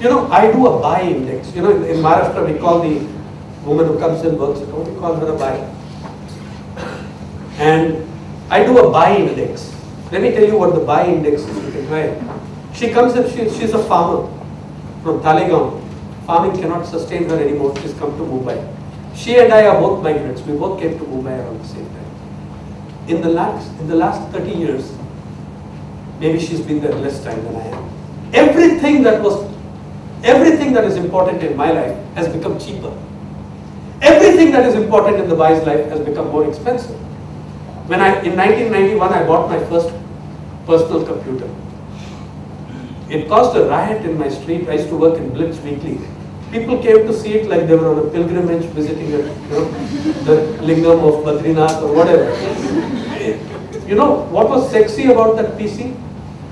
You know, I do a bai index. You know, in, Maharashtra we call the woman who comes in works at home, we call her a bai. And I do a bai index. Let me tell you what the bai index is. You can try it. She comes in, she, she's a farmer from Talegaon. Farming cannot sustain her anymore. She's come to Mumbai. She and I are both migrants. We both came to Mumbai around the same time. In the last, in the last 30 years, maybe she's been there less time than I am. Everything that was, everything that is important in my life has become cheaper. Everything that is important in the boy's life has become more expensive. When I, in 1991, I bought my first personal computer. It caused a riot in my street. I used to work in Blitz Weekly. People came to see it like they were on a pilgrimage visiting a, you know, the lingam of Badrinath or whatever. You know what was sexy about that PC?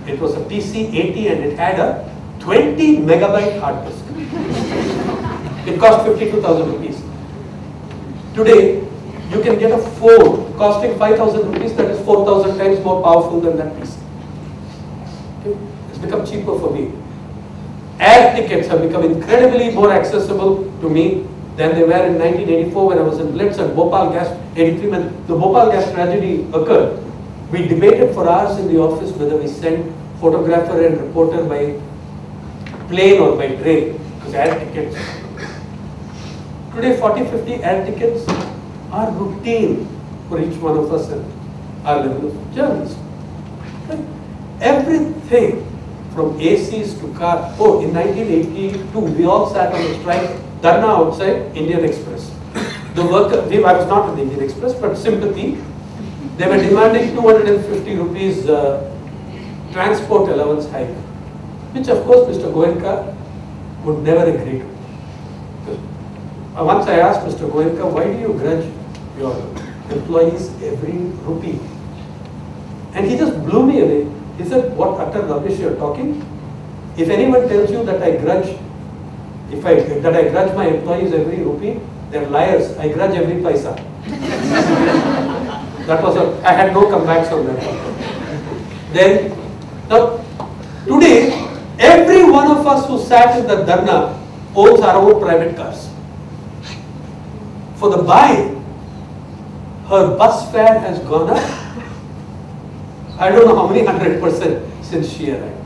It was a PC80 and it had a 20 megabyte hard disk. It cost 52,000 rupees. Today, you can get a phone costing 5,000 rupees that is 4,000 times more powerful than that PC. It's become cheaper for me. Air tickets have become incredibly more accessible to me than they were in 1984 when I was in Blitz and Bhopal gas, 83 when the Bhopal gas tragedy occurred. We debated for hours in the office whether we send photographer and reporter by plane or by train because air tickets. Today 40, 50 air tickets are routine for each one of us at our level of journalism. Everything from ACs to car. Oh, in 1982, we all sat on a strike, dharna outside Indian Express. The worker, I was not in Indian Express, but sympathy. They were demanding 250 rupees uh, transport allowance hike, which of course Mr. Goenka would never agree to. Uh, Once I asked Mr. Goenka, why do you grudge your employees every rupee? And he just blew me away. He said, what utter rubbish you're talking? If anyone tells you that I grudge, if I, that I grudge my employees every rupee, they're liars. I grudge every paisa. that was a, I had no comebacks on that. Then, now, today, every one of us who sat in the dharna owns our own private cars. For the bai, her bus fare has gone up I don't know how many hundred percent since she arrived.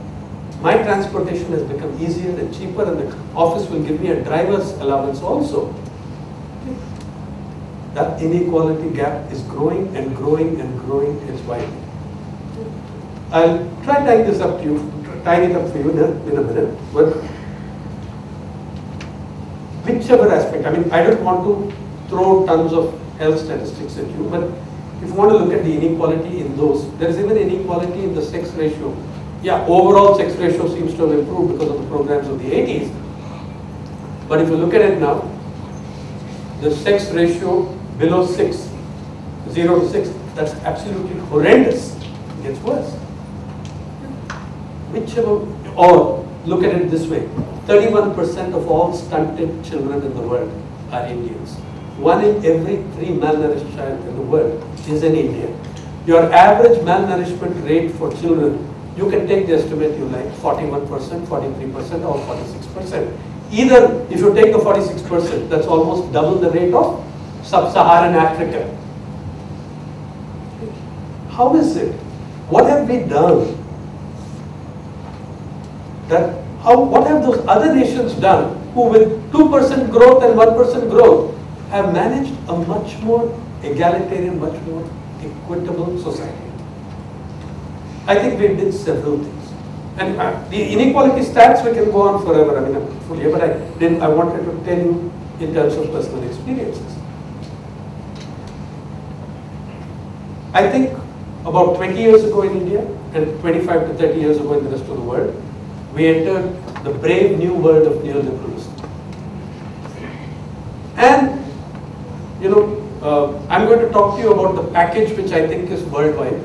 My transportation has become easier and cheaper and the office will give me a driver's allowance also. That inequality gap is growing and growing and growing, it's widening. I'll try tying this up to you, tying it up for you in a, in a minute. But whichever aspect, I mean, I don't want to throw tons of health statistics at you, but if you want to look at the inequality in those, there is even inequality in the sex ratio. Yeah, overall sex ratio seems to have improved because of the programs of the 80s. But if you look at it now, the sex ratio below 6, 0 to 6, that's absolutely horrendous. It gets worse. Whichever, or look at it this way, 31% of all stunted children in the world are Indians. One in every three malnourished child in the world is an Indian. Your average malnourishment rate for children, you can take the estimate you like, 41%, 43% or 46%. Either, if you take the 46%, that's almost double the rate of sub-Saharan Africa. How is it? What have we done? That how, what have those other nations done who with 2% growth and 1% growth have managed a much more egalitarian, much more equitable society. I think we did several things. And uh, the inequality stats, we can go on forever. I mean, I'm fully, but I didn't, I wanted to tell you in terms of personal experiences. I think about 20 years ago in India and 25 to 30 years ago in the rest of the world, we entered the brave new world of neoliberalism. And, you know, uh, I'm going to talk to you about the package which I think is worldwide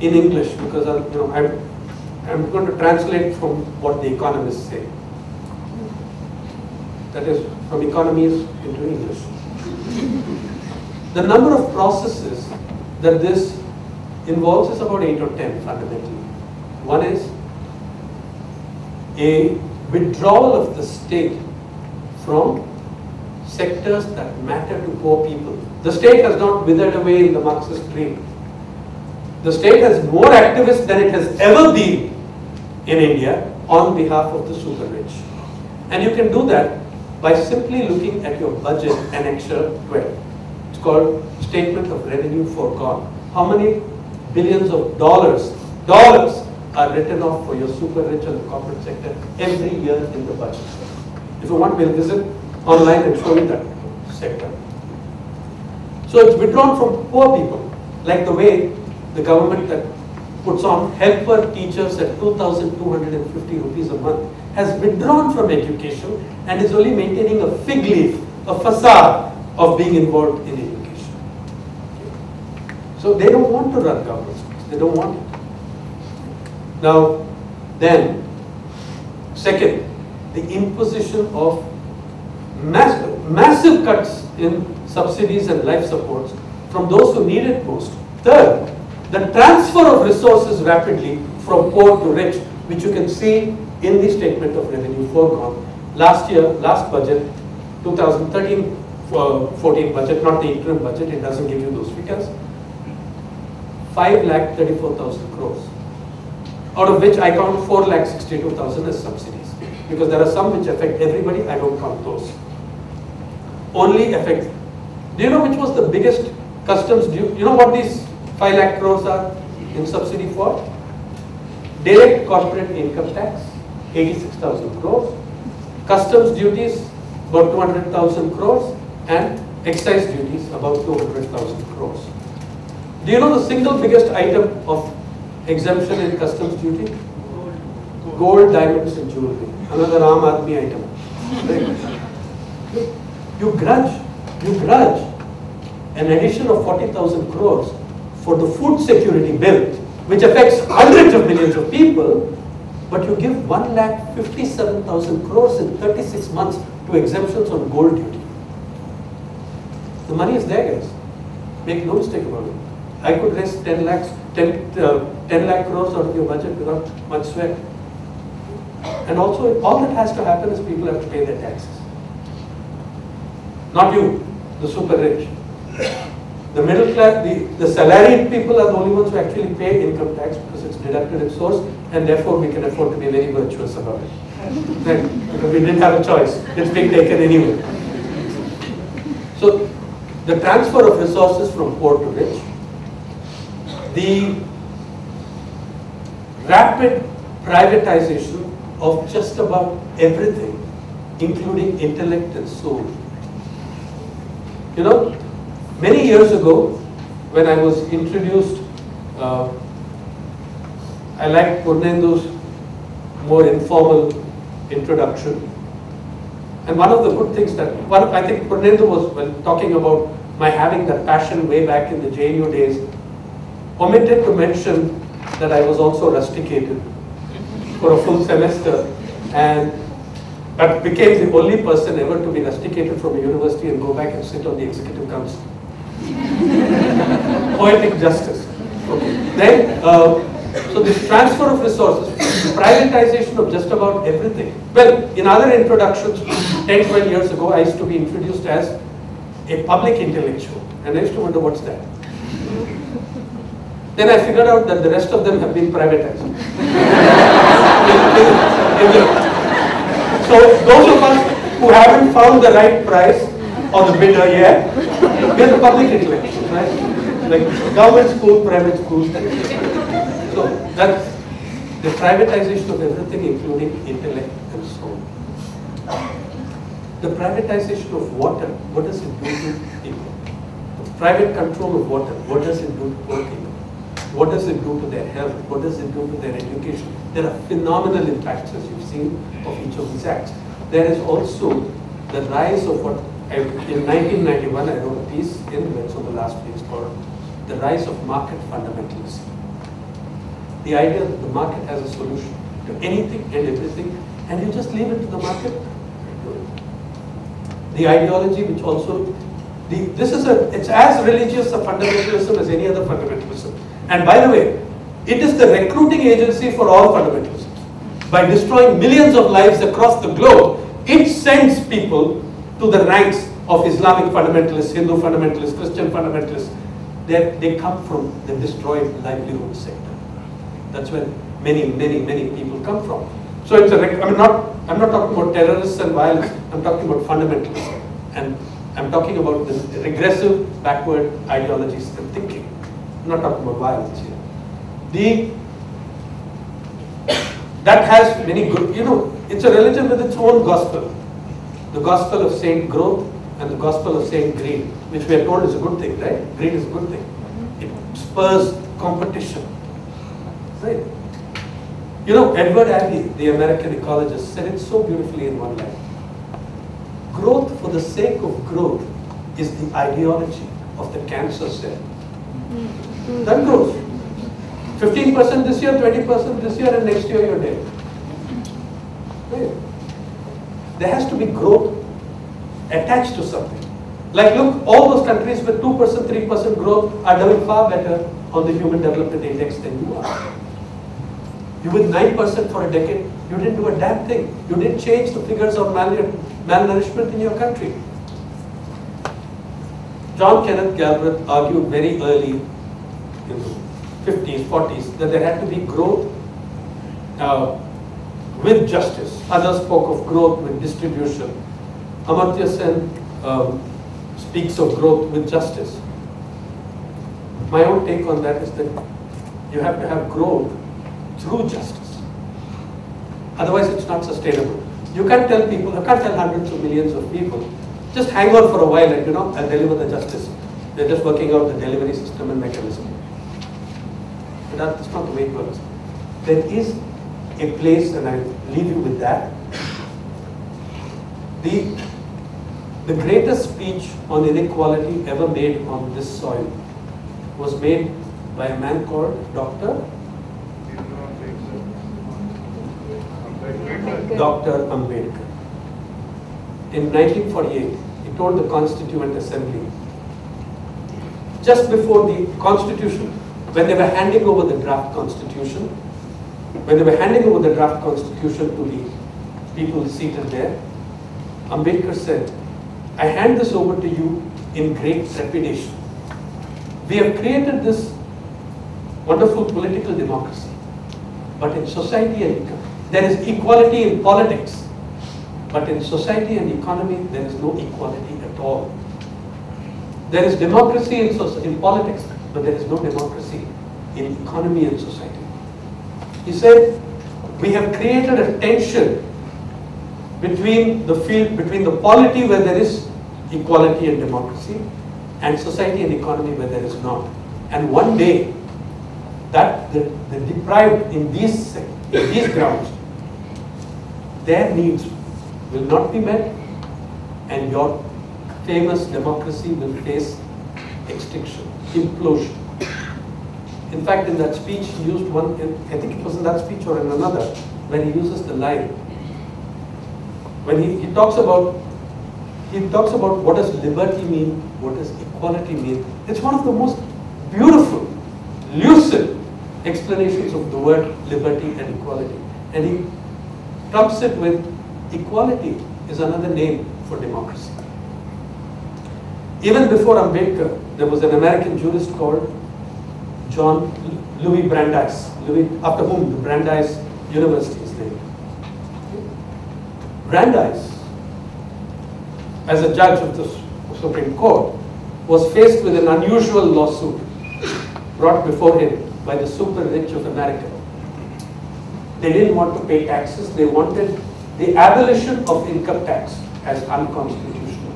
in English because I, you know, I'm, I'm going to translate from what the economists say. That is, from economies into English. The number of processes that this involves is about 8 or 10 fundamentally. One is a withdrawal of the state from sectors that matter to poor people. The state has not withered away in the Marxist dream. The state has more activists than it has ever been in India on behalf of the super rich. And you can do that by simply looking at your budget annexure 12. It's called Statement of Revenue Foregone. How many billions of dollars, dollars are written off for your super rich and the corporate sector every year in the budget. If you want, we'll visit online and show you that sector. So it's withdrawn from poor people, like the way the government that puts on helper teachers at 2,250 rupees a month has withdrawn from education and is only maintaining a fig leaf, a facade of being involved in. So they don't want to run government schools, they don't want it. Now, then, second, the imposition of mass, massive cuts in subsidies and life supports from those who need it most. Third, the transfer of resources rapidly from poor to rich, which you can see in the statement of revenue foregone. Last year, last budget, 2013 uh, 14 budget, not the interim budget, it doesn't give you those figures. 5 lakh 34,000 crores, out of which I count 4 lakh 62,000 as subsidies. Because there are some which affect everybody, I don't count those. Only affect. Do you know which was the biggest customs due? You know what these 5 lakh crores are in subsidy for? Direct corporate income tax, 86,000 crores. Customs duties, about 200,000 crores. And excise duties, about 200,000 crores. Do you know the single biggest item of exemption in customs duty? Gold, diamonds and jewelry. Another Aam Aadmi item. You grudge, you grudge an addition of 40,000 crores for the food security bill, which affects hundreds of millions of people, but you give 1 lakh 57,000 crores in 36 months to exemptions on gold duty. The money is there, guys. Make no mistake about it. I could raise 10 lakhs, 10, uh, 10 lakh crores out of your budget without much sweat. And also, all that has to happen is people have to pay their taxes. Not you, the super rich. The middle class, the, the salaried people are the only ones who actually pay income tax because it's deducted at source and therefore we can afford to be very virtuous about it. Right? Because we didn't have a choice. It's being taken anyway. So, the transfer of resources from poor to rich, the rapid privatization of just about everything, including intellect and soul. You know, many years ago, when I was introduced, uh, I liked Purnendu's more informal introduction. And one of the good things that, one, I think Purnendu was talking about my having that passion way back in the JNU days, omitted to mention that I was also rusticated for a full semester and but became the only person ever to be rusticated from a university and go back and sit on the executive council. Poetic justice. Okay. Then, uh, so this transfer of resources, privatization of just about everything. Well, in other introductions, 10, 12 years ago, I used to be introduced as a public intellectual. And I used to wonder what's that. Then I figured out that the rest of them have been privatized. so those of us who haven't found the right price or the bidder yet, we're the public intellectuals, right? Like government school, private schools. So that's the privatization of everything, including intellect and soul. The privatization of water, what does it do to people? The private control of water, what does it do to poor people? What does it do to their health? What does it do to their education? There are phenomenal impacts, as you've seen, of each of these acts. There is also the rise of what, in 1991, I wrote a piece in Blitz on the last page called The Rise of Market Fundamentalism. The idea that the market has a solution to anything and everything, and you just leave it to the market. The ideology which also, the, this is a, it's as religious a fundamentalism as any other fundamentalism. And by the way, it is the recruiting agency for all fundamentalists. by destroying millions of lives across the globe, it sends people to the ranks of Islamic fundamentalists, Hindu fundamentalists, Christian fundamentalists. They, they come from the destroyed livelihood sector. That's where many, many, many people come from. So it's a, I mean, not, I'm not talking about terrorists and violence, I'm talking about fundamentalism. And I'm talking about the regressive, backward ideologies and thinking. Not talking about violence here. The, that has many good, you know, it's a religion with its own gospel. The gospel of Saint Growth and the gospel of Saint Greed, which we are told is a good thing, right? Greed is a good thing. Mm-hmm. It spurs competition, right? You know, Edward Abbey, the American ecologist, said it so beautifully in one line. Growth for the sake of growth is the ideology of the cancer cell. That grows. 15% this year, 20% this year, and next year you're dead. There has to be growth attached to something. Like look, all those countries with 2%, 3% growth are doing far better on the Human Development Index than you are. You with 9% for a decade, you didn't do a damn thing. You didn't change the figures of malnourishment in your country. John Kenneth Galbraith argued very early in the 50s, 40s that there had to be growth uh, with justice. Others spoke of growth with distribution. Amartya Sen um, speaks of growth with justice. My own take on that is that you have to have growth through justice. Otherwise, it's not sustainable. You can't tell people, you can't tell hundreds of millions of people, just hang on for a while and you know, I'll deliver the justice. They're just working out the delivery system and mechanism. But that's not the way it works. There is a place, and I leave you with that. The, the greatest speech on inequality ever made on this soil was made by a man called Dr. Dr. Ambedkar. In 1948, he told the Constituent Assembly, just before the Constitution, when they were handing over the draft Constitution, when they were handing over the draft Constitution to the people seated there, Ambedkar said, I hand this over to you in great trepidation. We have created this wonderful political democracy, but in society there is equality in politics, but in society and economy, there is no equality at all. There is democracy in, in politics, but there is no democracy in economy and society. He said, we have created a tension between the field, between the polity where there is equality and democracy, and society and economy where there is not. And one day, that the, the deprived in these, in these grounds their needs will not be met and your famous democracy will face extinction, implosion. In fact, in that speech, he used one, I think it was in that speech or in another, when he uses the line. When he, he talks about he talks about what does liberty mean, what does equality mean. It's one of the most beautiful, lucid explanations of the word liberty and equality. And he trumps it with equality is another name for democracy. Even before Ambedkar, there was an American jurist called John Louis Brandeis, Louis, after whom the Brandeis University is named. Brandeis, as a judge of the Supreme Court, was faced with an unusual lawsuit brought before him by the super rich of America they didn't want to pay taxes. They wanted the abolition of income tax as unconstitutional.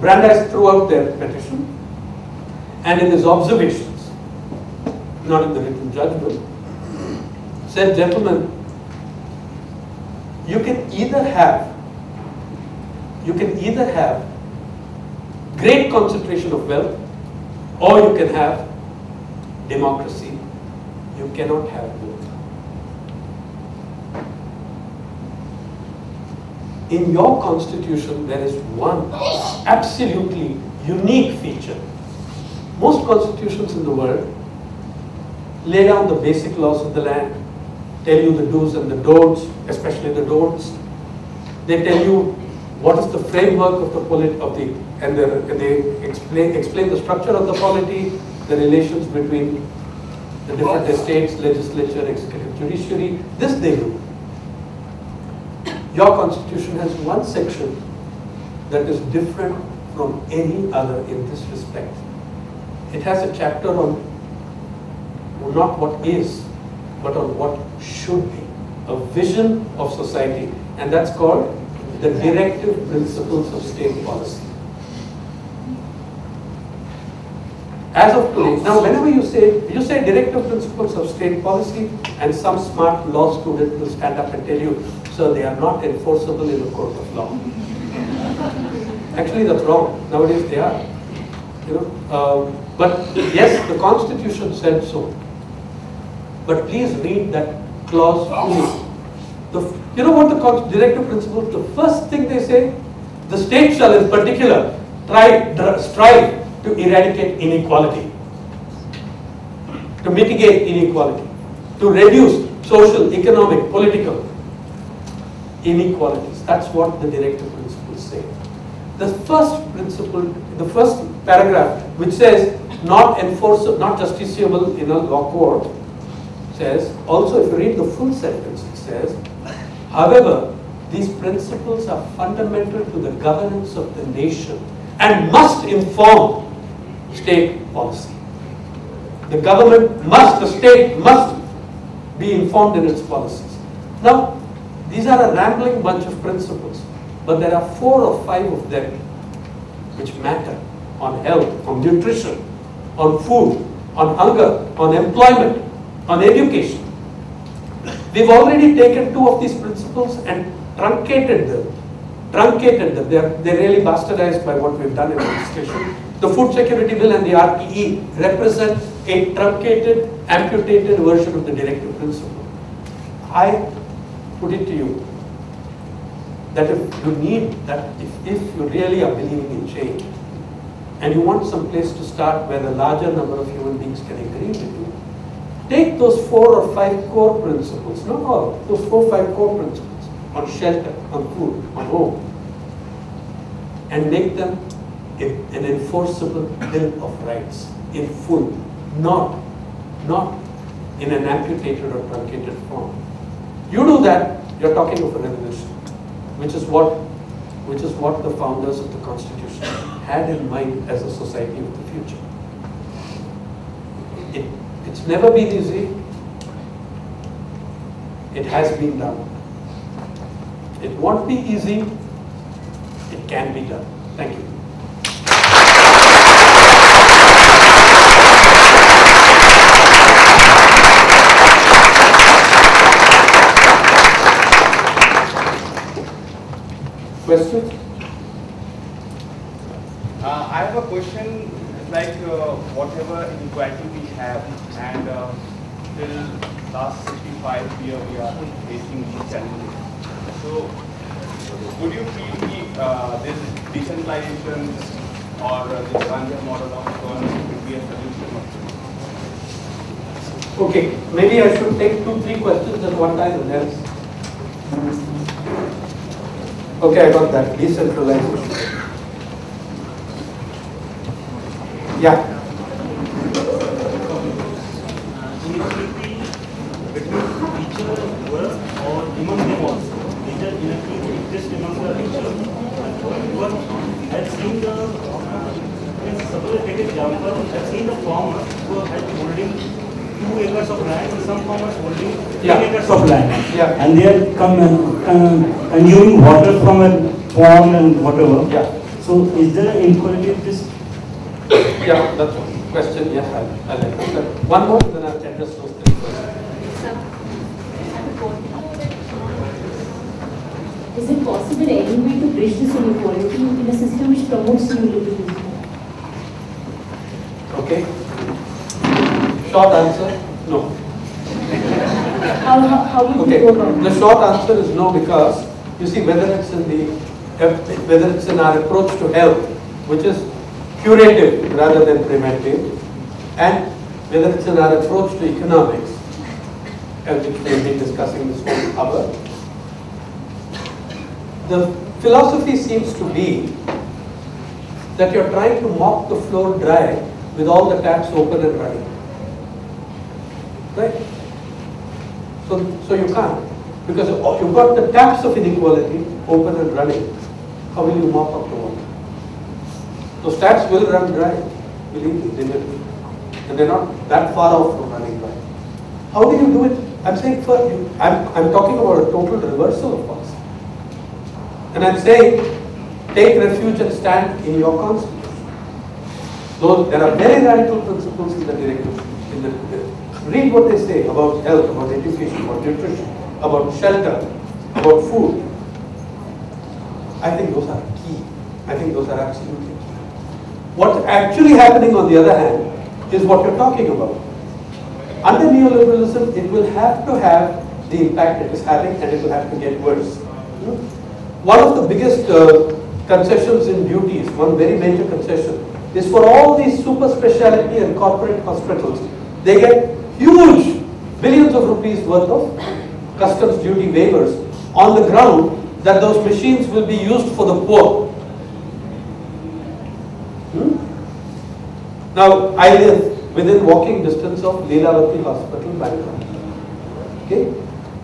Brandeis threw out their petition and in his observations, not in the written judgment, said, gentlemen, you can either have you can either have great concentration of wealth or you can have democracy you cannot have both. In your constitution, there is one absolutely unique feature. Most constitutions in the world lay down the basic laws of the land, tell you the do's and the don'ts, especially the don'ts. They tell you what is the framework of the polit of the and, the, and they explain explain the structure of the polity, the relations between the different estates, legislature, executive, judiciary. This they do. Your constitution has one section that is different from any other in this respect. It has a chapter on not what is, but on what should be. A vision of society, and that's called the directive principles of state policy. As of today, now whenever you say, you say directive principles of state policy, and some smart law student will stand up and tell you, sir, they are not enforceable in a court of law. Actually, that's wrong. Nowadays they are. You know, um, but yes, the constitution said so. But please read that clause fully. The, you know what the directive principles, the first thing they say, the state shall in particular try, strive to eradicate inequality, to mitigate inequality, to reduce social, economic, political inequalities. That's what the directive principles say. The first principle, the first paragraph, which says not enforceable, not justiciable in a law court, says, also if you read the full sentence, it says, however, these principles are fundamental to the governance of the nation and must inform state policy. The government must, the state must be informed in its policies. Now, these are a rambling bunch of principles, but there are four or five of them which matter on health, on nutrition, on food, on hunger, on employment, on education. We've already taken two of these principles and truncated them. Truncated them. They're, they're really bastardized by what we've done in legislation. The Food Security Bill and the RTE represent a truncated, amputated version of the directive principle. I put it to you that if you need that, if, if you really are believing in change, and you want some place to start where a larger number of human beings can agree with you, take those four or five core principles, not all, those four or five core principles on shelter, on food, on home, and make them an enforceable bill of rights in full, not, not in an amputated or truncated form. You do that, you're talking of a revolution, which is what, which is what the founders of the Constitution had in mind as a society of the future. It, it's never been easy. It has been done. It won't be easy. It can be done. Thank you. Questions? Uh, I have a question like uh, whatever inequality we have and uh, till last 65 years we are facing these challenges. So would you feel the, uh, this decentralization or uh, this Gandhi model of governance could be a solution? Okay, maybe I should take two, three questions at one time and else. Okay, I got that. Decentralization. Yeah. Uh, example, I've seen the farmer who holding two acres of land and some farmers holding yeah. acres of land. Yeah. And they are come and, uh, consuming water from a pond and whatever. Yeah. So is there an inequality of this? Yeah, that's one question. Yes, I'll, I'll answer. One more, then I'll address those three questions. Is it possible any way to bridge this inequality in a system which promotes neoliberalism? Okay. Short answer, no. How, how, how would Okay, go about the short answer is no because you see whether it's in the whether it's in our approach to health, which is curative rather than preventive, and whether it's in our approach to economics, and which we have been discussing this whole hour. The philosophy seems to be that you're trying to mop the floor dry with all the taps open and running. Right? So, so you can't. Because you've got the taps of inequality open and running. How will you mop up the water? Those taps will run dry. Believe me, they will. And they're not that far off from running dry. How do you do it? I'm saying for you, I'm, I'm talking about a total reversal of policy. And I'm saying take refuge and stand in your constitution. Though there are very radical principles in the directive. In the, read what they say about health, about education, about nutrition, about shelter, about food. I think those are key. I think those are absolutely key. What's actually happening on the other hand is what you're talking about. Under neoliberalism, it will have to have the impact it is having and it will have to get worse. One of the biggest uh, concessions in duties, one very major concession, is for all these super specialty and corporate hospitals. They get huge billions of rupees worth of customs duty waivers on the ground that those machines will be used for the poor. Hmm? Now, I live within walking distance of Lilavati Hospital, Bandra. Okay?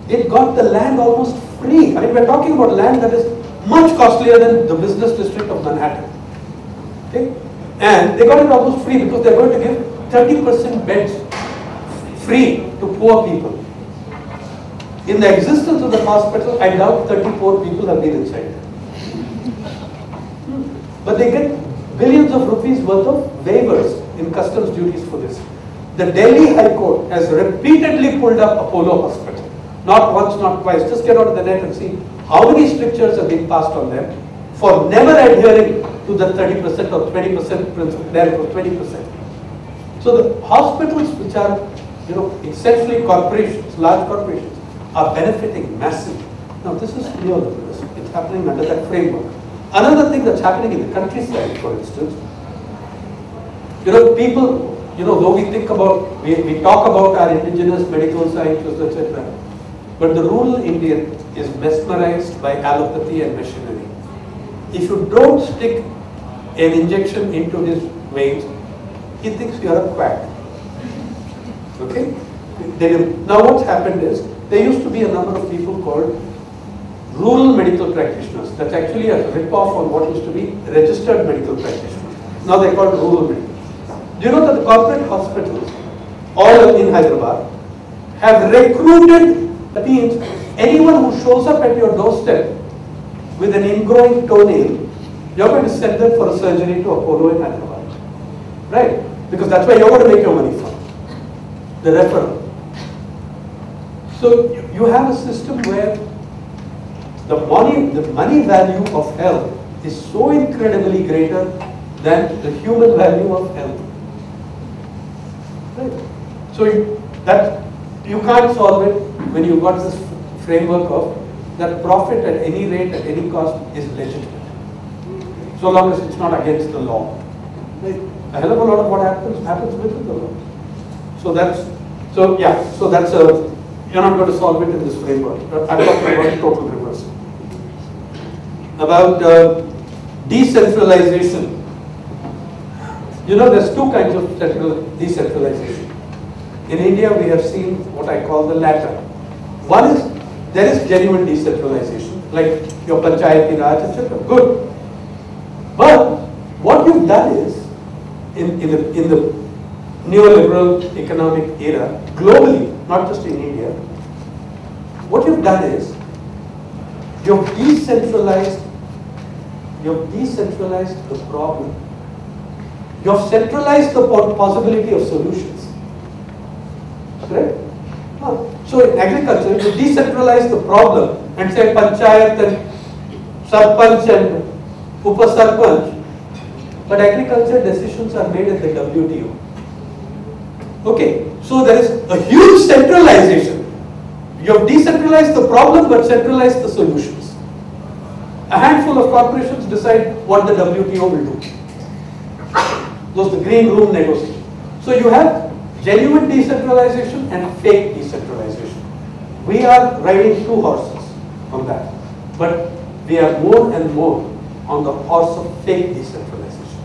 It got the land almost free. I mean, we're talking about land that is much costlier than the business district of Manhattan. Okay? And they got it almost free because they're going to give 30% beds free to poor people. In the existence of the hospital, I doubt 34 people have been inside. But they get billions of rupees worth of waivers in customs duties for this. The Delhi High Court has repeatedly pulled up Apollo Hospital. Not once, not twice. Just get out of the net and see how many strictures have been passed on them for never adhering to the 30% or 20% principle. There it was 20%. So the hospitals which are, you know, essentially corporations, large corporations, are benefiting massively. Now this is neoliberalism. It's happening under that framework. Another thing that's happening in the countryside, for instance, you know, people, you know, though we think about, we, we talk about our indigenous medical sciences, etc., but the rural Indian is mesmerized by allopathy and machinery. If you don't stick an injection into his veins, he thinks you are a quack. Okay? They, now what's happened is, there used to be a number of people called rural medical practitioners. That's actually a rip-off on what used to be registered medical practitioners. Now they're called rural medical. Do you know that the corporate hospitals, all in Hyderabad, have recruited, that means anyone who shows up at your doorstep with an ingrowing toenail, you're going to send them for a surgery to Apollo in Hyderabad. Right? Because that's where you're going to make your money from. The referral. So you have a system where the money, the money value of health is so incredibly greater than the human value of health. Right? So you, that you can't solve it when you've got this framework of that profit at any rate, at any cost is legitimate. So long as it's not against the law. Right? A hell of a lot of what happens happens within the law. So that's so yeah. So that's a you're not going to solve it in this framework. I'm talking about total reversal. About uh, decentralization. You know, there's two kinds of decentralization. In India, we have seen what I call the latter. One is there is genuine decentralization, like your panchayati raj, etc. Good. But what you've done is, in, in, the, in the neoliberal economic era, globally, not just in India, what you've done is, you've decentralized, you've decentralized the problem. You've centralized the possibility of solutions. Correct? So in agriculture, you decentralize the problem and say panchayat and sarpanch and upasarpanch, but agriculture decisions are made at the WTO. Okay, so there is a huge centralization. You have decentralized the problem but centralized the solutions. A handful of corporations decide what the WTO will do. Those the green room negotiation. So you have genuine decentralization and fake decentralization. we are riding two horses on that. But we are more and more on the horse of fake decentralization.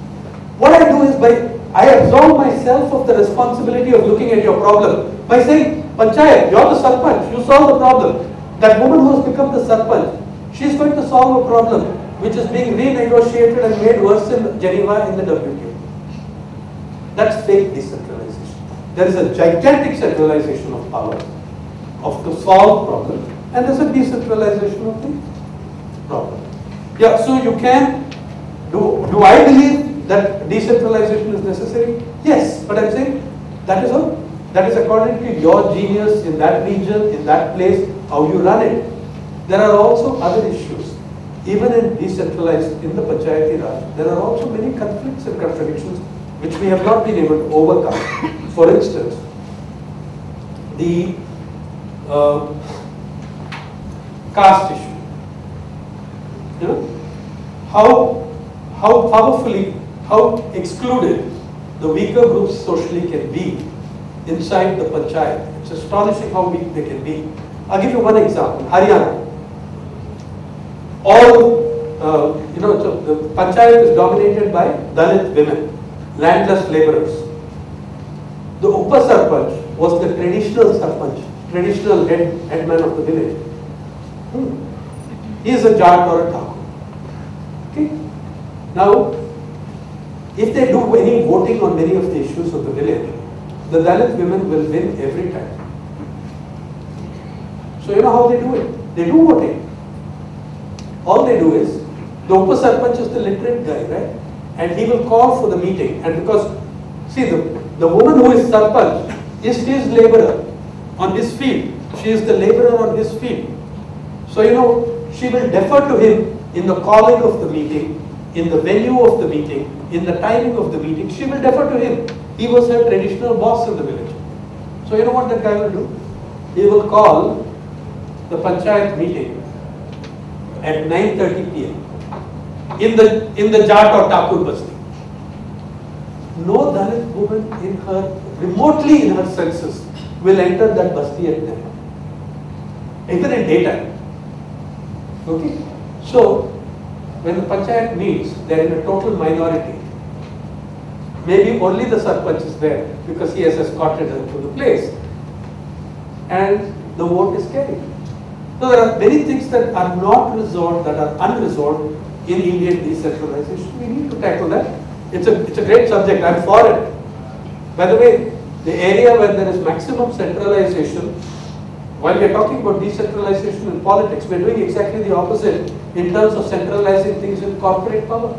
What I do is by, I absolve myself of the responsibility of looking at your problem by saying, Panchayat, you're the sarpanch, you solve the problem. That woman who has become the sarpanch, she's going to solve a problem which is being renegotiated and made worse in Geneva in the WTO. That's fake decentralization. There is a gigantic centralization of power of to solve problems, and there's a decentralization of the problem. Yeah, so you can do. Do I believe that decentralization is necessary? Yes, but I'm saying that is a that is according to your genius in that region, in that place, how you run it. There are also other issues. Even in decentralized, in the Panchayati Raj, there are also many conflicts and contradictions which we have not been able to overcome. For instance, the uh, caste issue. You know, how, how powerfully, how excluded the weaker groups socially can be inside the panchayat. It's astonishing how weak they can be. I'll give you one example. Haryana. All, uh, you know, so the panchayat is dominated by Dalit women, landless laborers. The Upa Sarpanch was the traditional Sarpanch, traditional head, headman of the village. Hmm. He is a Jat or a. Okay? Now, if they do any voting on many of the issues of the village, the Dalit women will win every time. So you know how they do it? They do voting. All they do is, the Upa Sarpanch is the literate guy, right? And he will call for the meeting. And because, see, the, the woman who is Sarpanch is his laborer on his field. She is the laborer on his field. So, you know, she will defer to him in the calling of the meeting, in the venue of the meeting, in the timing of the meeting. She will defer to him. He was her traditional boss in the village. So, you know what that guy will do? He will call the panchayat meeting at 9.30 p.m. in the in the Jat or Thakur Basti. No Dalit woman in her, remotely in her senses, will enter that Basti at night. Even in daytime. Okay? So, when the panchayat meets, they are in a total minority. Maybe only the sarpanch is there because he has escorted her to the place. And the vote is carried. So there are many things that are not resolved, that are unresolved in Indian decentralization. We need to tackle that. It's a, it's a great subject. I'm for it. By the way, the area where there is maximum centralization, while we are talking about decentralization in politics, we're doing exactly the opposite in terms of centralizing things in corporate power.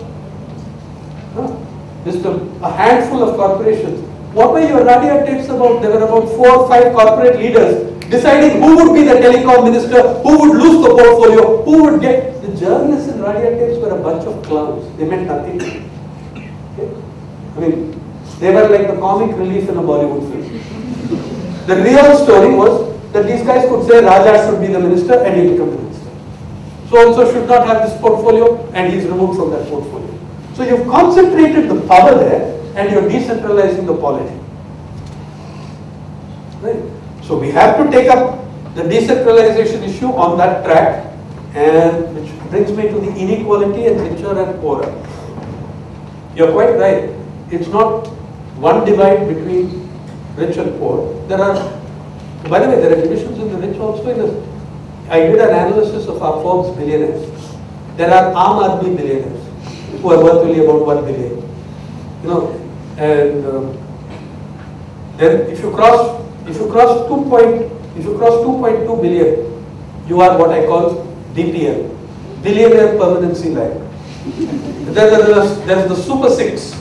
Huh? Just a, a handful of corporations. What were your Radia tapes about? There were about four or five corporate leaders deciding who would be the telecom minister, who would lose the portfolio, who would get. The journalists in Radia tapes were a bunch of clowns. They meant nothing. Okay? I mean, they were like the comic relief in a Bollywood film. The real story was that these guys could say Raja should be the minister and he become the minister. So also should not have this portfolio and he's removed from that portfolio. So you've concentrated the power there and you're decentralizing the polity. Right? So we have to take up the decentralization issue on that track and which brings me to the inequality and richer and poorer. You're quite right. It's not one divide between rich and poor. There are, by the way, there are divisions in the rich also. In the, I did an analysis of our Forbes billionaires. There are Aam Aadmi billionaires who are worth only about one billion. You know, and um, then if you cross if you cross two point if you cross 2.2 billion, you are what I call BPL, billionaire permanency line. Then there is there is the super six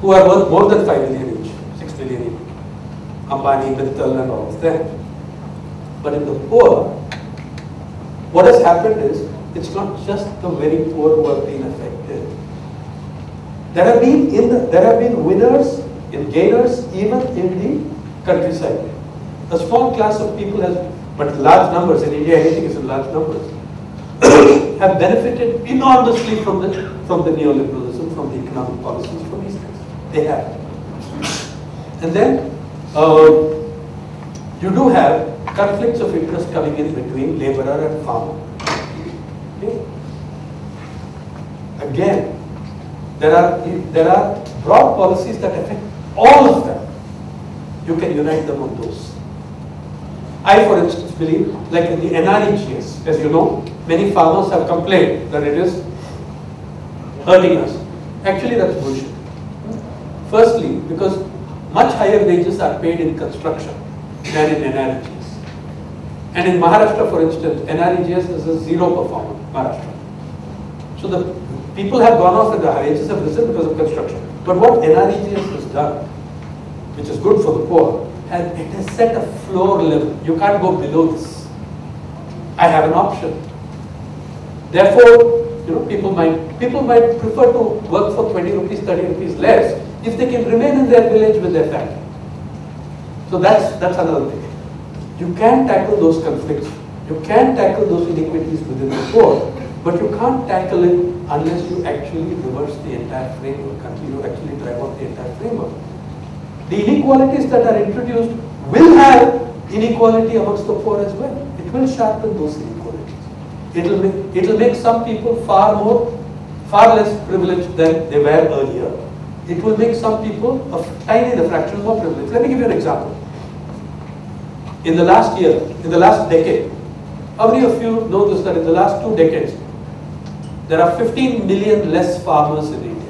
who are worth more than five billion each, six billion each. Ambani, Mittal, and all of them. But in the poor, what has happened is it's not just the very poor who have been affected. There have been in the, there have been winners and gainers even in the countryside. A small class of people has, but large numbers in India, anything is in large numbers, have benefited enormously from the from the neoliberalism, from the economic policies, from these things. They have. And then uh, you do have conflicts of interest coming in between laborer and farmer. Okay? Again, there are, there are broad policies that affect all of them. You can unite them on those. I, for instance, believe, like in the NREGS, as you know, many farmers have complained that it is hurting us. Actually, that's bullshit. Firstly, because much higher wages are paid in construction than in NREGS. And in Maharashtra, for instance, NREGS is a zero performer, Maharashtra. So the people have gone off and the wages have risen because of construction. But what NREGS has done, which is good for the poor, has it has set a floor level. You can't go below this. I have an option. Therefore, you know, people might people might prefer to work for 20 rupees, 30 rupees less if they can remain in their village with their family. So that's that's another thing. You can tackle those conflicts. You can tackle those inequities within the poor, but you can't tackle it unless you actually reverse the entire framework, until you actually drive out the entire framework. The inequalities that are introduced will have inequality amongst the poor as well. It will sharpen those inequalities. It'll make, it'll make some people far more, far less privileged than they were earlier. It will make some people a tiny the fraction more privileged. Let me give you an example. In the last year, in the last decade, how many of you know this that in the last two decades, there are 15 million less farmers in India?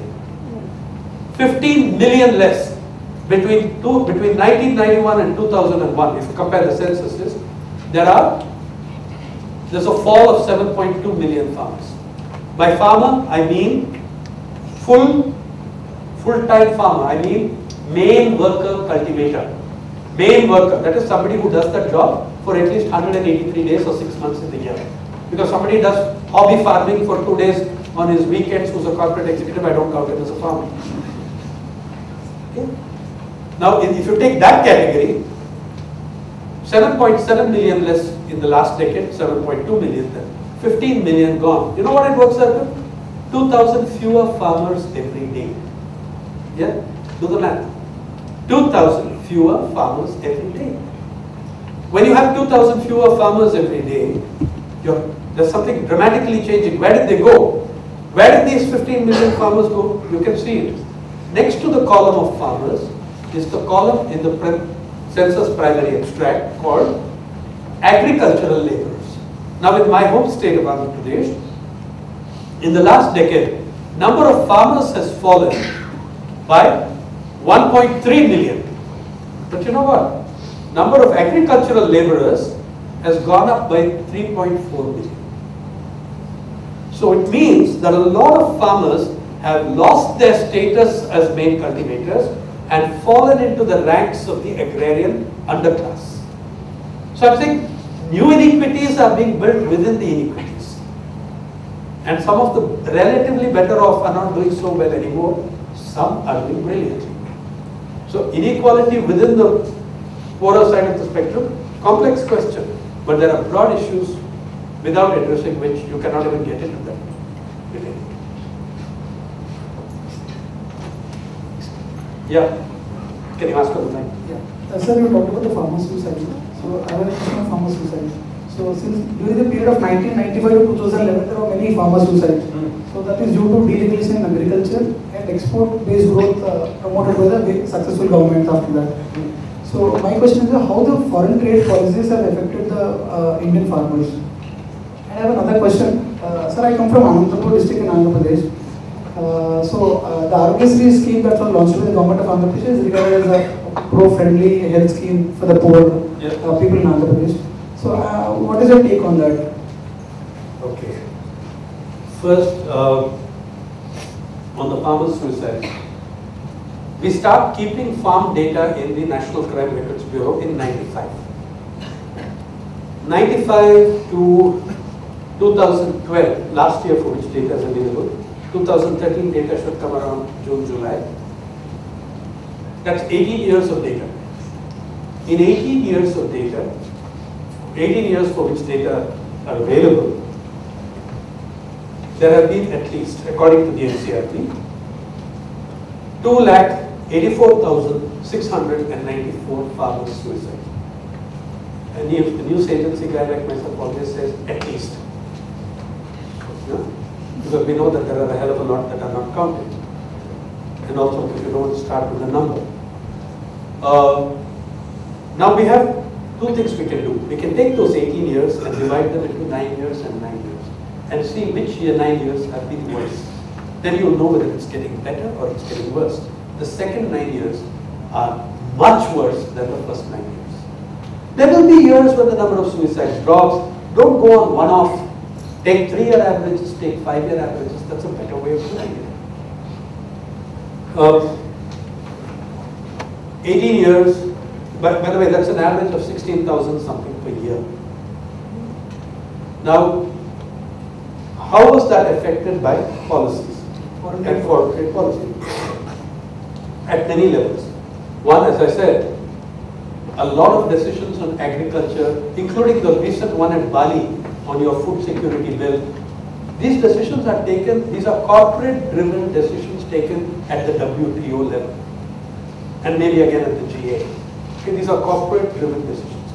15 million less between two, between 1991 and 2001. If you compare the censuses, there are there's a fall of 7.2 million farmers. By farmer, I mean full full-time farmer. I mean main worker cultivator. Main worker, that is somebody who does that job for at least 183 days or 6 months in the year. Because somebody does hobby farming for 2 days on his weekends who's a corporate executive, I don't count it as a farmer. Okay? Now, if you take that category, 7.7 million less in the last decade, 7.2 million then, 15 million gone. You know what it works out to? 2,000 fewer farmers every day. Yeah? Do the math. 2,000 fewer farmers every day. When you have 2,000 fewer farmers every day, there's something dramatically changing. Where did they go? Where did these 15 million farmers go? You can see it. Next to the column of farmers is the column in the census primary extract called agricultural laborers. Now in my home state of Andhra Pradesh, in the last decade, number of farmers has fallen by 1.3 million. But you know what? Number of agricultural laborers has gone up by 3.4 million. So it means that a lot of farmers have lost their status as main cultivators and fallen into the ranks of the agrarian underclass. So I'm saying new inequities are being built within the inequities. And some of the relatively better off are not doing so well anymore. Some are doing brilliantly. So inequality within the poorer side of the spectrum, complex question. But there are broad issues without addressing which you cannot even get into them. Yeah. Can you ask for the mic? Yeah. Uh, sir, you talked about the farmer suicide. So I have a question on farmer suicide. So since during the period of 1995 to 2011, there were many farmer suicides. Mm. So that is due to deregulation in agriculture and export-based growth uh, promoted by the successful government after that. So my question is how the foreign trade policies have affected the uh, Indian farmers. And I have another question. Uh, sir, I come from Anantapur district in Andhra Pradesh. Uh, so uh, the Arogyasri scheme that was launched by the government of Andhra Pradesh is regarded as a pro-friendly health scheme for the poor uh, people in Andhra Pradesh. So uh, what is your take on that? Okay. First, uh, on the farmer's suicide. We start keeping farm data in the National Crime Records Bureau in 95. 95 to 2012, last year for which data is available. 2013 data should come around June, July. That's 18 years of data. In 18 years of data, 18 years for which data are available, there have been at least, according to the NCRB, 2 lakh 84,694 farmers suicide. a news, a news agency guy like myself always says at least. Know? Because we know that there are a hell of a lot that are not counted. And also if you don't start with a number. Uh, now we have two things we can do. We can take those 18 years and divide them into 9 years and 9 years and see which year 9 years have been worse. Then you'll know whether it's getting better or it's getting worse. The second 9 years are much worse than the first 9 years. There will be years when the number of suicides drops. Don't go on one off. Take 3 year averages, take 5 year averages. That's a better way of doing it. Uh, 18 years, by the way, that's an average of 16,000 something per year. Now, how was that affected by policies and foreign trade policy? At many levels. One, as I said, a lot of decisions on agriculture, including the recent one at Bali on your food security bill, these decisions are taken, these are corporate driven decisions taken at the WTO level and maybe again at the GA. Okay, these are corporate driven decisions.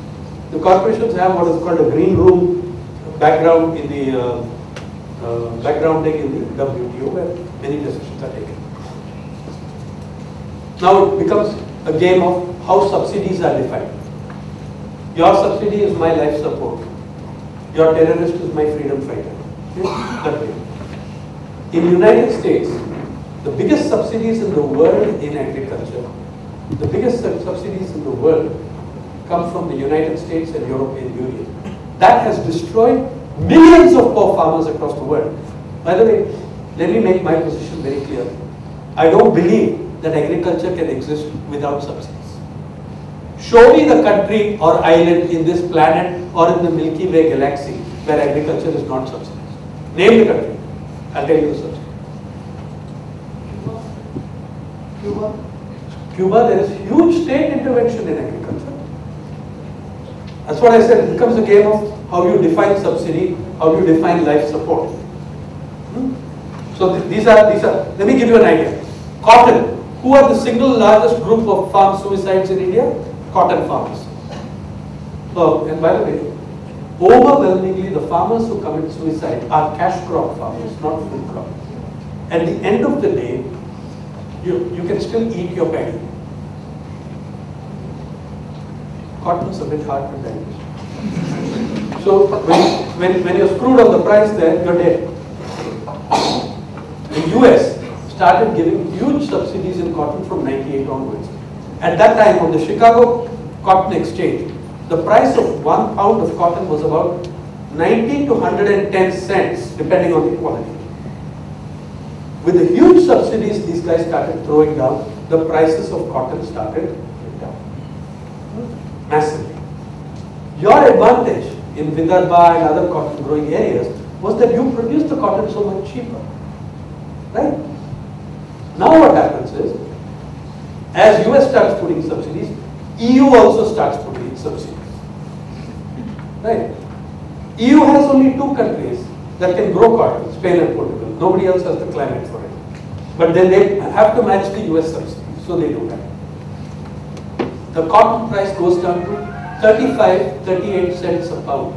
The corporations have what is called a green room background in the uh, uh, backgrounding in the WTO where many decisions are taken. Now it becomes a game of how subsidies are defined. Your subsidy is my life support. Your terrorist is my freedom fighter. In United States, the biggest subsidies in the world in agriculture, the biggest subsidies in the world come from the United States and European Union. That has destroyed millions of poor farmers across the world. By the way, let me make my position very clear. I don't believe that agriculture can exist without subsidies. Show me the country or island in this planet or in the Milky Way galaxy where agriculture is not subsidized. Name the country. I'll tell you the subsidy. Cuba, Cuba, there is huge state intervention in agriculture. That's what I said. It becomes a game of how you define subsidy, how you define life support. Hmm? So th- these are these are. Let me give you an idea. Cotton. Who are the single largest group of farm suicides in India? Cotton farmers. So, and by the way, overwhelmingly the farmers who commit suicide are cash crop farmers, not food crop. At the end of the day, you, you can still eat your paddy. Cotton's a bit hard to digest. So when, when, when you're screwed on the price then, you're dead. The US started giving huge subsidies in cotton from 98 onwards. At that time on the Chicago Cotton Exchange, the price of one pound of cotton was about 90 to 110 cents depending on the quality. With the huge subsidies these guys started throwing down, the prices of cotton started down massively. Your advantage in Vidarbha and other cotton growing areas was that you produced the cotton so much cheaper. Right? Now what happens is, as US starts putting subsidies, EU also starts putting subsidies. Right? EU has only two countries that can grow cotton, Spain and Portugal. Nobody else has the climate for it. But then they have to match the US subsidies, so they do that. The cotton price goes down to 35, 38 cents a pound.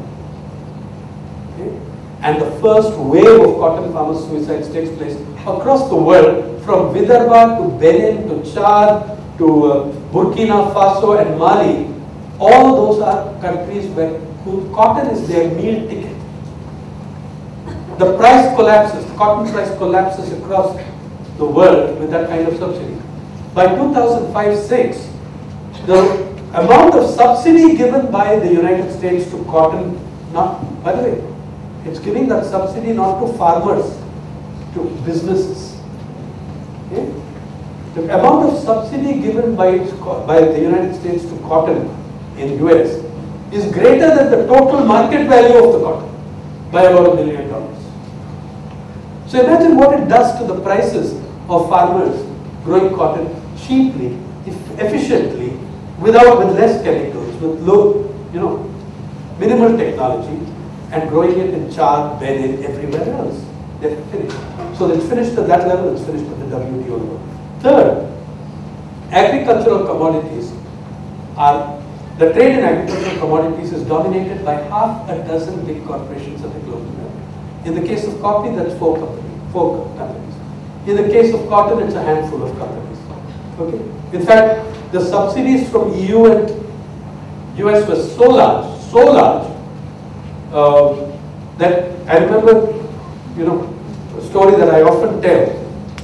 Okay? And the first wave of cotton farmer suicides takes place across the world from Vidarbha to Benin to Chad to uh, Burkina Faso and Mali. All those are countries where cotton is their meal ticket. The price collapses, the cotton price collapses across the world with that kind of subsidy. By 2005-6, the amount of subsidy given by the United States to cotton, not, by the way, it's giving that subsidy not to farmers, to businesses. Okay? The amount of subsidy given by, by the United States to cotton in the US is greater than the total market value of the cotton by about a billion dollars. So imagine what it does to the prices of farmers growing cotton cheaply, efficiently, without with less chemicals, with low, you know, minimal technology, and growing it in Chad, Benin, everywhere else. They're finished. So it's finished at that level, it's finished at the WTO level. Third, agricultural commodities are The trade in agricultural commodities is dominated by half a dozen big corporations at the global level. In the case of coffee, that's four companies, four companies. In the case of cotton, it's a handful of companies. Okay. In fact, the subsidies from EU and US were so large, so large, uh, that I remember, you know, a story that I often tell.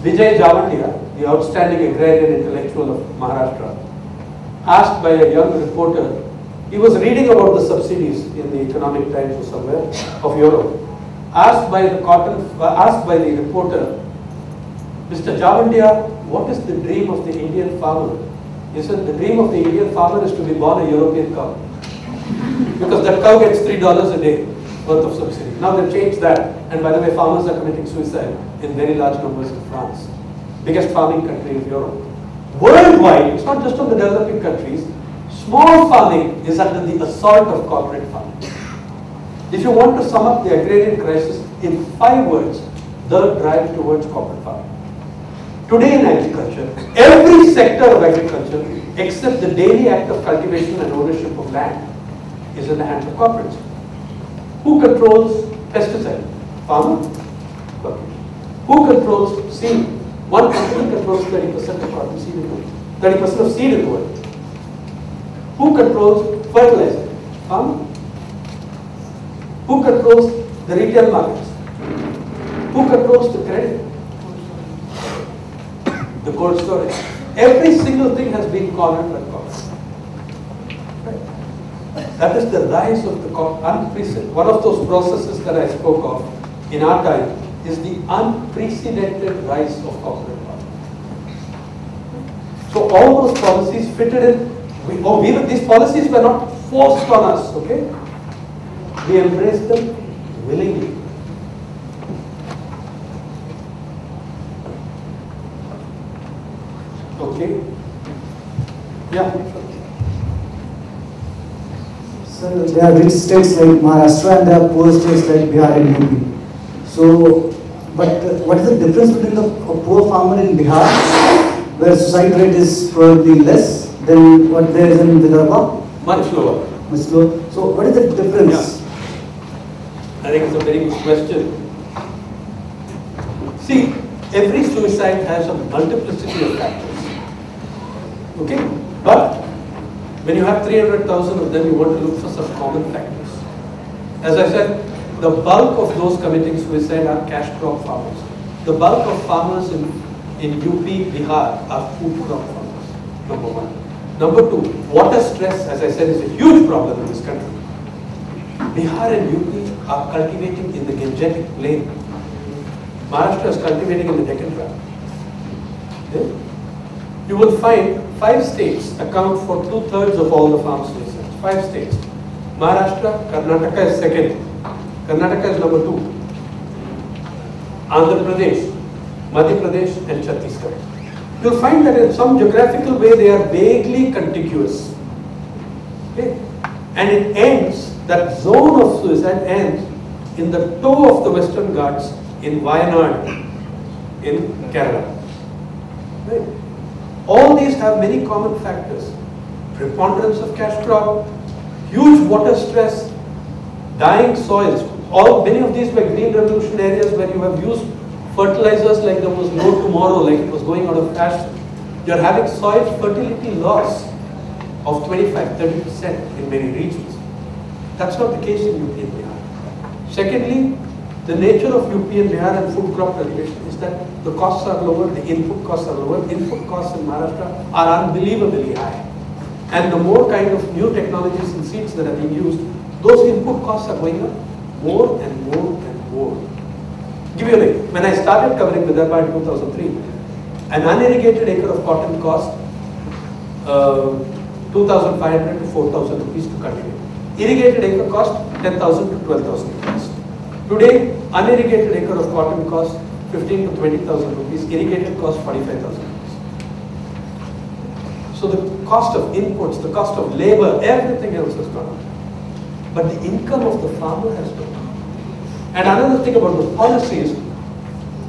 Vijay Jawandhia, the outstanding agrarian intellectual of Maharashtra, asked by a young reporter, he was reading about the subsidies in the Economic Times or somewhere of Europe. Asked by the cotton, uh, asked by the reporter, Mr. Javandia, what is the dream of the Indian farmer? He said, the dream of the Indian farmer is to be born a European cow. because that cow gets three dollars a day worth of subsidy. Now they've changed that, and by the way, farmers are committing suicide in very large numbers in France, biggest farming country in Europe. Worldwide, it's not just on the developing countries, small farming is under the assault of corporate farming. If you want to sum up the agrarian crisis in five words, the drive towards corporate farming. Today in agriculture, every sector of agriculture, except the daily act of cultivation and ownership of land, is in the hands of corporates. Who controls pesticide? Farmer? Who controls seed? One company controls 30% of cotton seed in the world, 30% of seed in the world. Who controls fertilizer? Farmer? Who controls the retail markets? Who controls the credit? The cold storage. Every single thing has been cornered by corporate. That is the rise of the unprecedented, one of those processes that I spoke of in our time is the unprecedented rise of corporate power. So all those policies fitted in, we, oh, we these policies were not forced on us, okay? We embraced them willingly. Okay? Yeah. Sir, there are rich states like Maharashtra and there are poor states like Bihar and UP. So, but what is the difference between the a poor farmer in Bihar, where suicide rate is probably less than what there is in Vidarbha, Much lower. much lower. So, what is the difference? Yeah. I think it's a very good question. See, every suicide has a multiplicity of factors. Okay? But when you have 300,000 of them, you want to look for some common factors. As I said, the bulk of those committing suicide are cash crop farmers. The bulk of farmers in, in UP, Bihar are food crop farmers, number one. Number two, water stress, as I said, is a huge problem in this country. Bihar and UP are cultivating in the Gangetic plain. Maharashtra is cultivating in the Deccan Valley. You will find five states account for two-thirds of all the farm suicides. Five states. Maharashtra, Karnataka is second. Karnataka is number two. Andhra Pradesh, Madhya Pradesh and Chhattisgarh. You'll find that in some geographical way they are vaguely contiguous. Okay? And it ends, that zone of suicide ends in the toe of the Western Ghats in Wayanad in Kerala. Right? All these have many common factors. Preponderance of cash crop, huge water stress, dying soils. All many of these were green revolution areas where you have used fertilizers like there was no tomorrow, like it was going out of fashion. You're having soil fertility loss of 25-30% in many regions. That's not the case in UP and Bihar. Secondly, the nature of UP and Bihar and food crop cultivation that the costs are lower, the input costs are lower. Input costs in Maharashtra are unbelievably high. And the more kind of new technologies and seeds that are being used, those input costs are going up more and more and more. Give you a like, when I started covering Vidarbha in 2003, an unirrigated acre of cotton cost uh, 2,500 to 4,000 rupees to cultivate. Irrigated acre cost 10,000 to 12,000 rupees. Today, unirrigated acre of cotton costs 15 to 20,000 rupees, irrigated cost 45,000 rupees. So the cost of inputs, the cost of labor, everything else has gone up. But the income of the farmer has gone up. And another thing about the policies,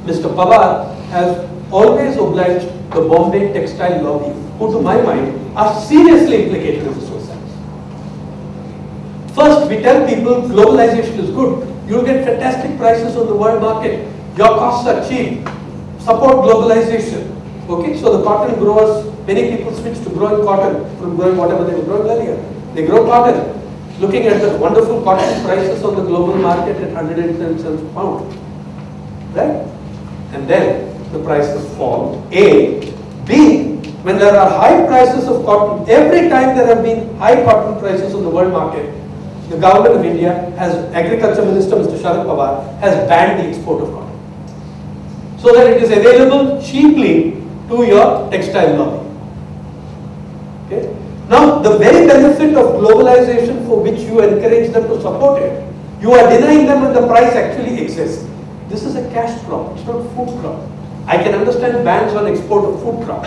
Mr. Pawar has always obliged the Bombay textile lobby, who to my mind are seriously implicated in the suicides. First, we tell people globalization is good. You'll get fantastic prices on the world market. Your costs are cheap. Support globalization. Okay, so the cotton growers, many people switch to growing cotton from growing whatever they were growing earlier. They grow cotton, looking at the wonderful cotton prices on the global market at 110 cents per pound. Right? And then the prices fall. A. B. When there are high prices of cotton, every time there have been high cotton prices on the world market, the government of India has, Agriculture Minister Mr. Sharad Pawar has banned the export of cotton. So that it is available cheaply to your textile lobby. Okay? Now, the very benefit of globalization for which you encourage them to support it, you are denying them when the price actually exists. This is a cash crop, it's not food crop. I can understand bans on export of food crop.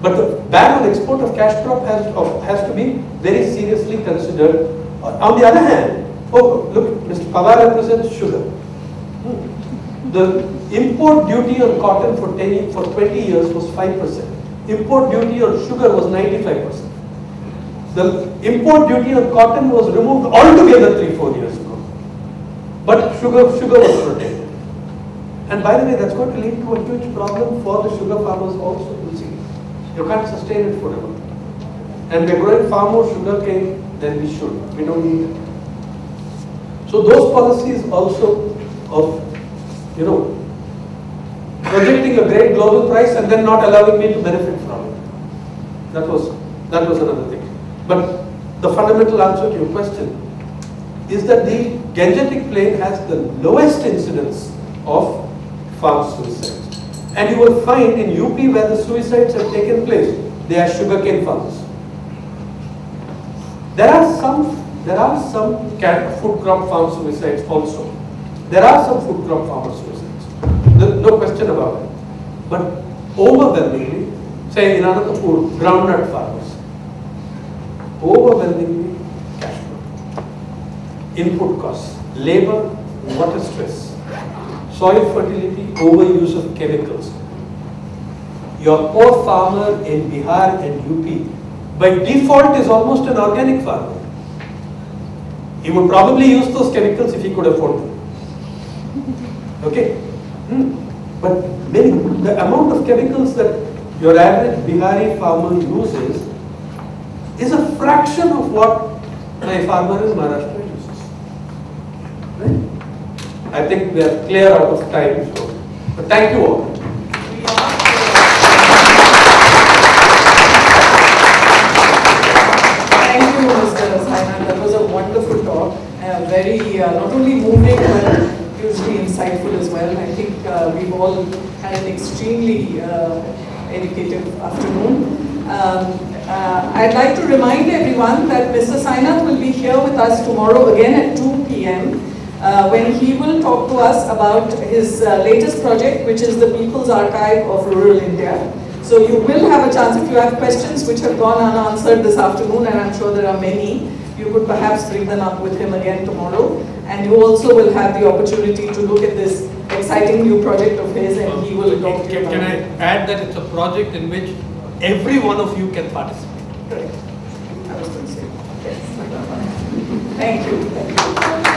But the ban on export of cash crop has, of- has to be very seriously considered. On the other hand, oh, look, Mr. Pawar represents sugar. Hmm. The import duty on cotton for 10, for 20 years was 5%. Import duty on sugar was 95%. The import duty on cotton was removed altogether three, four years ago. But sugar, sugar was protected. And by the way, that's going to lead to a huge problem for the sugar farmers also, you see. You can't sustain it forever. And we're growing far more sugar cane than we should. We don't need it. So those policies also of, you know, projecting a great global price and then not allowing me to benefit from it. That was, that was another thing. But the fundamental answer to your question is that the Gangetic Plain has the lowest incidence of farm suicides. And you will find in UP where the suicides have taken place, they are sugarcane farms. There are some, there are some food crop farm suicides also. There are some food crop farmer No, question about it. But overwhelmingly, say in Anantapur, groundnut farmers. Overwhelmingly cash crop. Input costs, labor, water stress, soil fertility, overuse of chemicals. Your poor farmer in Bihar and UP by default is almost an organic farmer. He would probably use those chemicals if he could afford them. Okay? Hmm. But many, the amount of chemicals that your average Bihari farmer uses is a fraction of what my farmer in Maharashtra uses. Right? I think we are clear out of time, so, but thank you all. All had an extremely uh, educative afternoon. Um, uh, I'd like to remind everyone that Mr. Sainath will be here with us tomorrow again at 2 p.m. Uh, when he will talk to us about his uh, latest project, which is the People's Archive of Rural India. So you will have a chance, if you have questions which have gone unanswered this afternoon, and I'm sure there are many, you could perhaps bring them up with him again tomorrow. And you also will have the opportunity to look at this exciting new project of his, and he will talk to you Can can I add that it's a project in which every one of you can participate? Correct. I was going to say, yes. Thank you. Thank you.